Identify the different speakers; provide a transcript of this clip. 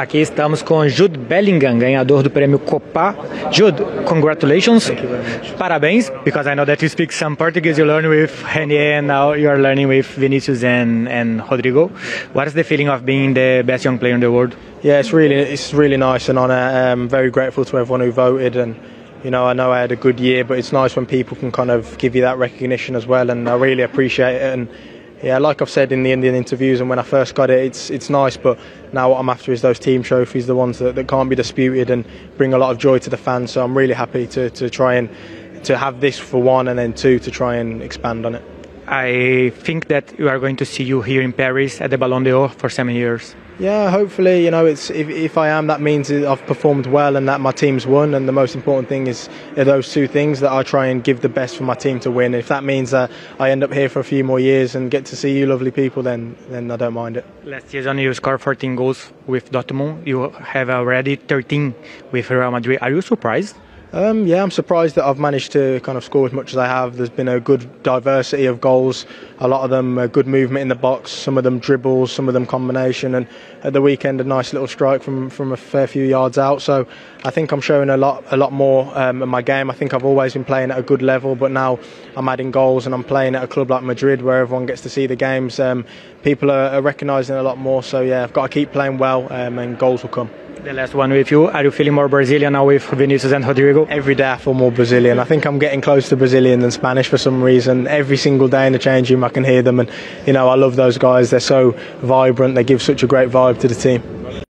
Speaker 1: Aqui estamos com Jude Bellingham, ganhador do prêmio Kopa. Jude, congratulations. Parabéns, because I know that you speak some Portuguese. You learn with Reinier and now you are learning with Vinicius and, and Rodrygo. What is the feeling of being the best young player in the world?
Speaker 2: Yeah, it's really it's really nice and honour. I'm very grateful to everyone who voted and you know I know I had a good year, but it's nice when people can kind of give you that recognition as well, and I really appreciate it. And yeah, like I've said in the Indian interviews and when I first got it, it's it's nice. But now what I'm after is those team trophies, the ones that, that can't be disputed and bring a lot of joy to the fans. So I'm really happy to, to try and to have this for one, and then two to try and expand on it.
Speaker 1: I think that we are going to see you here in Paris at the Ballon d'Or for seven years.
Speaker 2: Yeah, hopefully, you know, it's if, if I am, that means I've performed well and that my team's won. And the most important thing is those two things that I try and give the best for my team to win. If that means that I end up here for a few more years and get to see you lovely people, then then I don't mind it.
Speaker 1: Last season you scored 14 goals with Dortmund. You have already 13 with Real Madrid. Are you surprised?
Speaker 2: Um, yeah, I'm surprised that I've managed to kind of score as much as I have. There's been a good diversity of goals. A lot of them good movement in the box. Some of them dribbles, some of them combination. And at the weekend, a nice little strike from, from a fair few yards out. So I think I'm showing a lot a lot more um, in my game. I think I've always been playing at a good level, but now I'm adding goals and I'm playing at a club like Madrid where everyone gets to see the games. Um, people are, are recognising a lot more. So yeah, I've got to keep playing well, um, and goals will come.
Speaker 1: The last one with you. Are you feeling more Brazilian now with Vinicius and Rodrygo?
Speaker 2: Every day I feel more Brazilian. I think I'm getting close to Brazilian than Spanish for some reason. Every single day in the change room I can hear them and you know I love those guys. They're so vibrant. They give such a great vibe to the team.